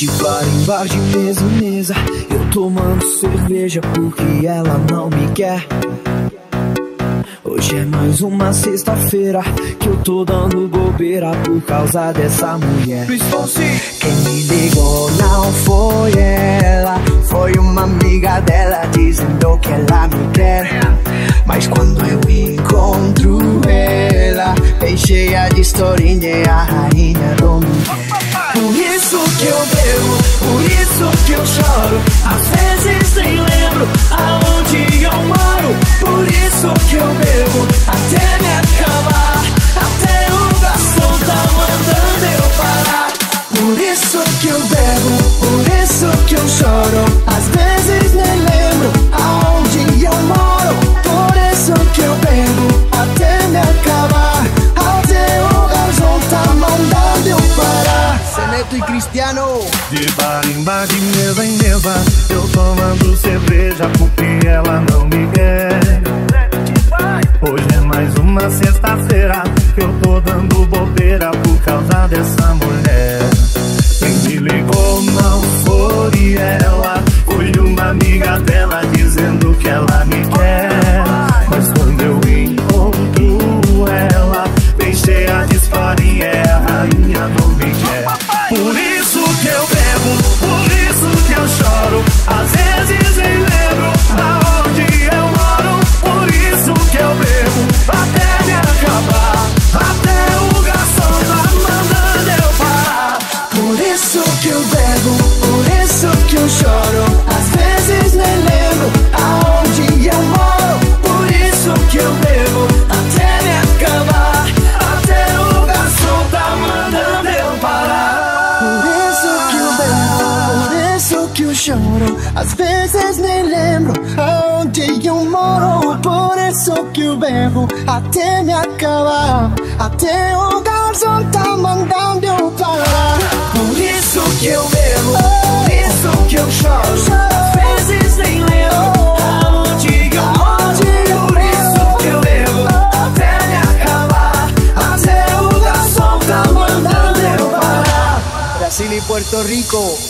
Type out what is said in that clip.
De bar em bar, de mesa em mesa. Eu tomando cerveja porque ela não me quer. Hoje é mais uma sexta-feira Que eu tô dando bobeira por causa dessa mulher. Quem me ligou não foi ela Foi uma amiga dela dizendo que ela me quer. Mas quando eu encontro ela Bem cheia de historinha a rainha eu por isso que eu choro. Às vezes nem lembro aonde eu moro Por isso que eu De bar em bar, de mesa em mesa, eu tomando cerveja porque ela não me quer. Hoje é mais uma sexta-feira que eu tô dando bobeira por causa dessa mulher. Quem me ligou não foi ela, foi uma amiga dela dizendo que ela me por isso que eu choro. Às vezes nem lembro aonde eu moro. Por isso que eu bebo, até me acabar. Até o garçom tá mandando eu parar. Por isso que eu bebo, por isso que eu choro. Às vezes nem lembro aonde eu moro. Por isso que eu bebo, até me acabar. Até o Brasil y Puerto Rico.